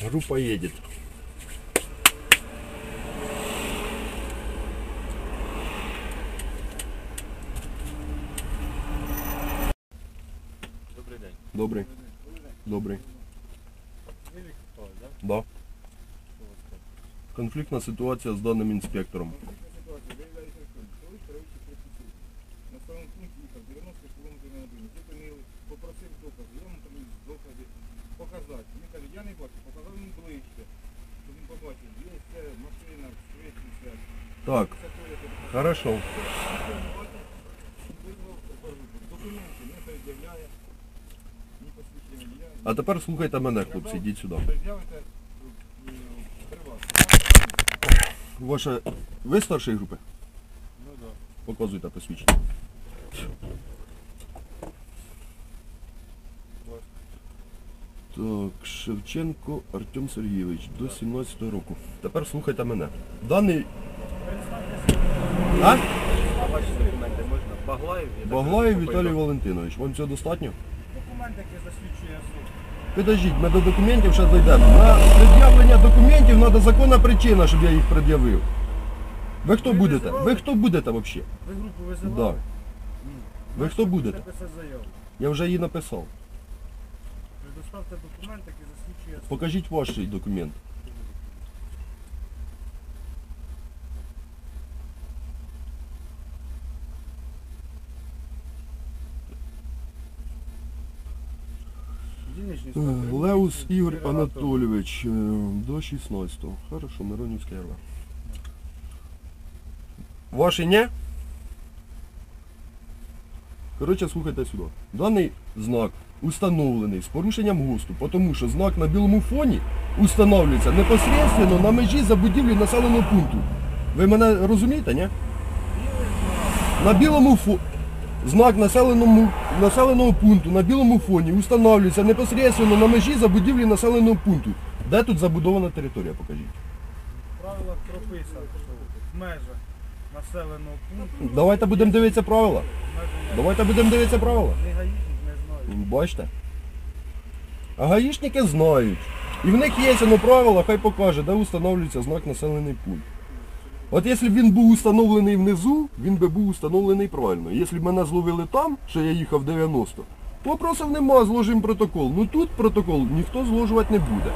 Группа едет. Добрий день. Добрий. Добрий. Ви Віктор Павлович, да? Да. Що у вас там? Конфліктна ситуація з даним інспектором. Не бачу, показав йому ближче. Щоб він побачив, є це машина, світиться. Так, Це туалет. хорошо. Документи не пред'являє. Ні посвідчення водія. А тепер слухайте мене, хлопці, йдіть сюди. Пред'явите е, при вас. Ваше... Ви старшої групи? Ну да. Показуйте посвідчення. Так, Шевченко Артем Сергійович, до 17 року. Тепер слухайте мене. Даний А? А ваші документи можна? Баглаєв? я так Баглаєв розумію, Віталій Валентинович. Вам цього достатньо? Документ, який засвідчує суд. Підождіть, ми до документів ще зайдемо. На пред'явлення документів треба законна причина, щоб я їх пред'явив. Ви хто Ви будете? визивали? Ви хто будете взагалі? Ви групу визивали? Да. Ви хто будете? Заяву. Я вже її написав. Предоставте документ, який засвідчує. Покажіть ваш документ. Дільничний Е, інспектор. Леус Ігор Анатолійович, е, до 16-го. Хорошо, Миронівський РВ. Ваші не? Коротше, слухайте сюди. Даний знак установлений з порушенням ГОСТу, тому що знак на білому фоні установлюється непосредственно на межі забудівлі населеного пункту. Ви мене розумієте, ні? На білому фоні. Знак населеному, населеного пункту на білому фоні установлюється непосредственно на межі забудівлі населеного пункту. Де тут забудована територія, покажіть. В правилах прописано, в межах населеного пункту Давайте будемо дивитися правила. Давайте будемо дивитися правила. Бачите? А гаїшники знають. І в них є на правила, хай покаже, де встановлюється знак населений пункт. От якщо б він був установлений внизу, він би був установлений правильно. Якщо б мене зловили там, що я їхав 90, то вопросів нема, зложимо протокол. Ну тут протокол ніхто зложувати не буде.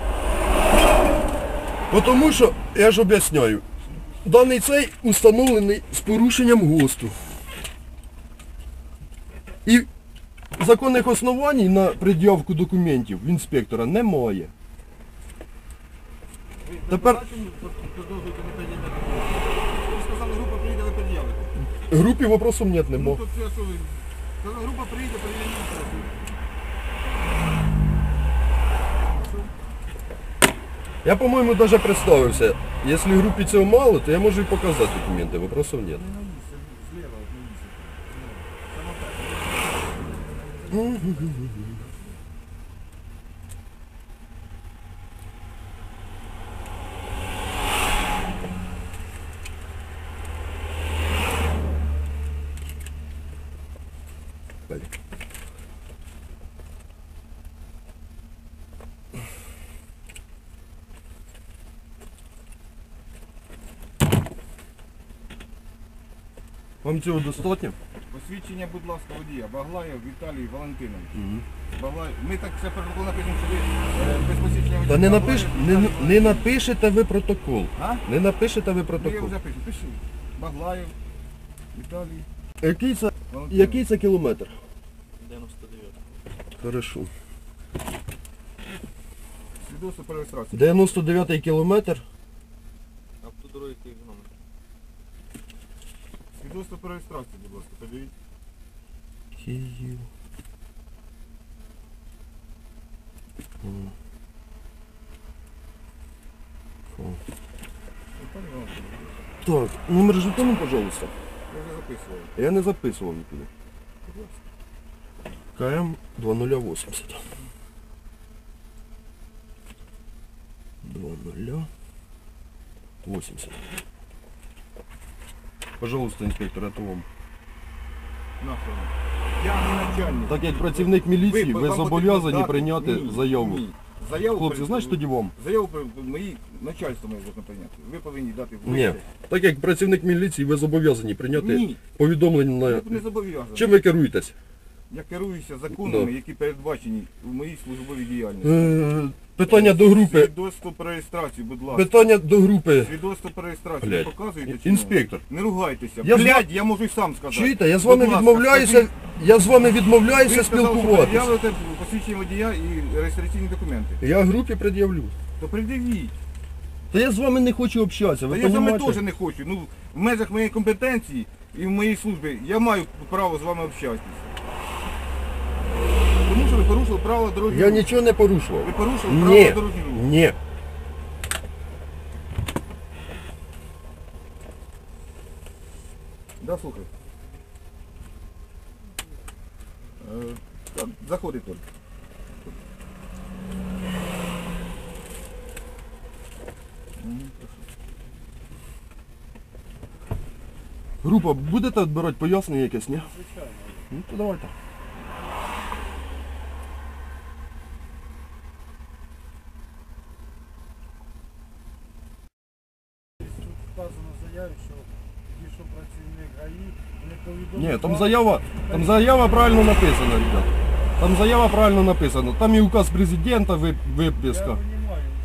Тому що, я ж об'ясняю, даний цей установлений з порушенням ГОСТу. І законних основань на пред'явку документів в інспектора немає. Тепер Продовжуйте не пред'являти. Ви сказали, група приїде, ви пред'явите. групі вопросів нет, Ну нема. то це що ви? Сказали, група приїде, пред'явите. Я, по-моєму, даже представився. Якщо групі цього мало, то я можу і показати документи, вопросів нет. Не наїсться, Далі. Вам цього достатньо? Посвідчення, будь ласка, водія. Баглаєв Віталій Валентинович. Угу. Баглаєв. Ми так це протокол напишемо, що ви е, без посвідчення водія. Та не, Баглаєв не, Віталій- не напишете ви протокол. А? Не напишете ви Ну, я протокол. його запишу. Пиши. Баглаєв Віталій Який це, Валентинович. який це кілометр? 99. Хорошо. Свідоцтво про реєстрацію. 99 кілометр. Автодороги Київ номер. Свідоцтво про реєстрацію, будь ласка, подивіть. Київ. М. Фу. Віталій Валентинович. Так, номер жетону, пожалуйста. Я вже записував. Я не записував нікуди. Будь ласка. КМ 2080. 2080. Пожалуйста, инспектор, это вам. Нахрен. Я не начальник. Так як працівник міліції, ви вам зобов'язані потрібно прийняти дати- заяву. Ні. Заяву Хлопці, при- значить тоді вам. Заяву при мої начальство моє можна прийняти. Ви повинні дати Ні. Так як працівник міліції, ви зобов'язані прийняти Ні, повідомлення ви на. не зобов'язані. Чим ви керуєтесь? Я керуюся законами, Да. які передбачені в моїй службовій діяльності. Е, Питання до групи. Свідоцтво про реєстрацію, будь ласка. Питання до групи. Свідоцтво про реєстрацію. Блядь. Ви показуєте чи ні? Інспектор. Не ругайтеся. Я з Блядь, я можу і сам сказати. Чуєте, я з вами Будь ласка, відмовляюся. скажіть, Я з вами Ви відмовляюся сказали, що спілкуватися. пред'явите посвідчення водія і реєстраційні документи. Я групі пред'явлю. То пред'явіть. Та я з вами не хочу общатися, ви Та я з вами розумієте? теж не хочу. Ну, в межах моєї компетенції і в моїй службі я маю право з вами общатися. Тому що ви порушили правила дорожнього Я руху. нічого не порушував. Ви порушили Ні. правила дорожнього руху. Ні. Да, слухай. Е, та, Заходи тут. Мгм, прошу. Група, будете відбирати пояснення якесь, ні? Звичайно. Ну то давайте. Вказано в заяві, що якщо працівник ГАІ не повідомив... Ні, там заява, там заява правильно написана, ребят. Там заява правильно написана. Там і указ президента вип- Я виписка. розумію,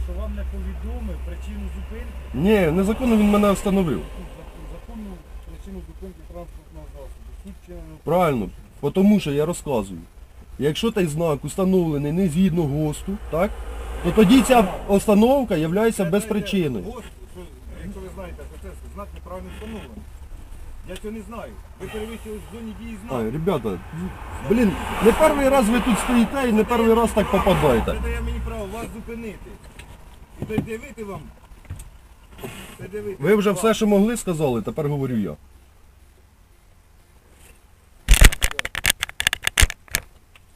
що вам не повідомив причину зупинки, Ні, незаконно він мене встановив. тут законну причину зупинки транспортного засобу. Суть вчиненого Правильно. Тому що я розказую. Якщо той знак установлений не згідно ГОСТу, так? То тоді ця остановка є безпричиною. Якщо ви знаєте, що це знак неправильно встановлений. Я цього не знаю. Ви перевищили в зоні дії Ай, знак. ребята, блін, не перший раз ви тут стоїте і не перший раз так попадаєте. Це дає мені право вас зупинити. І дивити вам. Ви вже вам. все, що могли, сказали, тепер говорю я. Реєстраційний. Я нічого не маю. Ви- Тут просто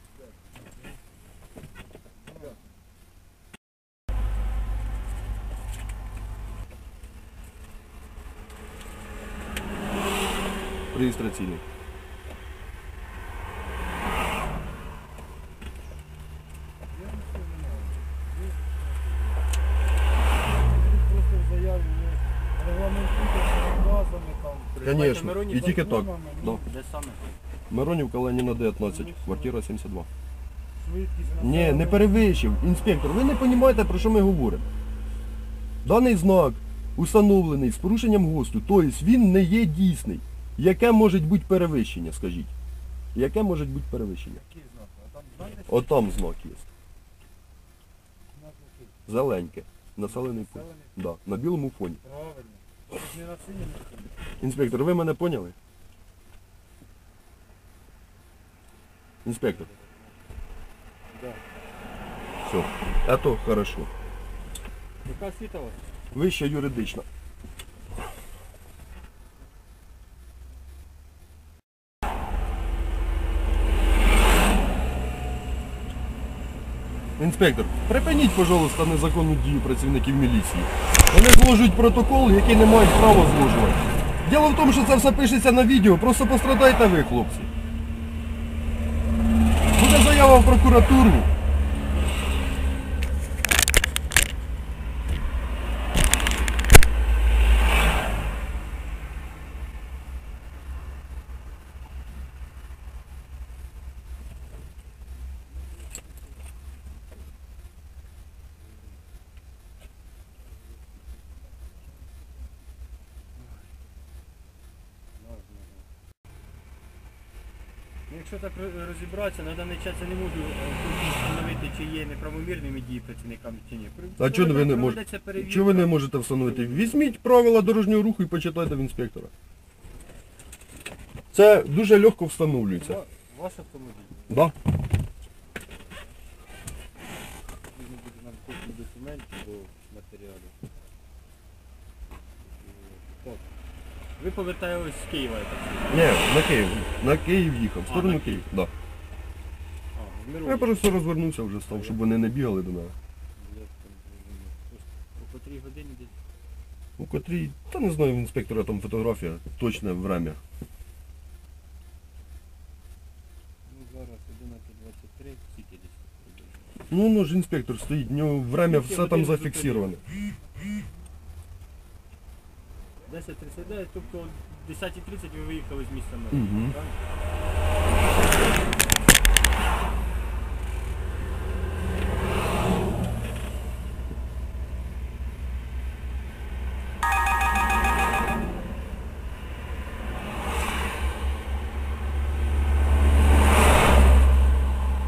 в заяві є регламентуйте наказами там. Звісно, Миронів і тільки так. Да. Де саме? Миронівка Леніна 19, квартира 72. Швидкість Ні, не перевищив. Інспектор, ви не розумієте, про що ми говоримо. Даний знак установлений з порушенням ГОСТу, тобто він не є дійсний. Яке може бути перевищення, скажіть? Яке може бути перевищення? Який знак? А там знаєте, От там знак є. Зеленьке. Населений пункт. Да, на білому фоні. Правильно. Інспектор, ви мене поняли? Інспектор. Да. Все. А то хорошо. Яка освіта у вас? Вища юридична. Інспектор, припиніть, пожалуйста, незаконну дію працівників міліції. Вони зложують протокол, який не мають права зложувати. Діло в тому, що це все пишеться на відео, просто пострадайте ви, хлопці. Буде заява в прокуратуру. Ну, Якщо так розібратися, на даний час я не можу е, встановити, чи є неправомірними дії працівниками чи ні. А чого ви не? Чого ви не можете встановити? Візьміть правила дорожнього руху і почитайте в інспектора. Це дуже легко встановлюється. Ваш автомобіль. Да? Буде нам документів до матеріалів. Так. Ви повертаєтесь з Києва, я так розумію? Ні, на Київ. На Київ їхав. В А, сторону на Київ. Да. А, в Мироні. Я просто розвернувся вже став, щоб вони не бігали до мене. О котрій годині десь? У котрій, та не знаю, в інспектора там фотографія, точне время. Ну зараз 11.23, скільки десь приблизно. Ну, ну ж інспектор стоїть, у нього время все там зафіксировано. 10.39, тобто о 10.30 ви виїхали з міста Миру. Угу. правильно?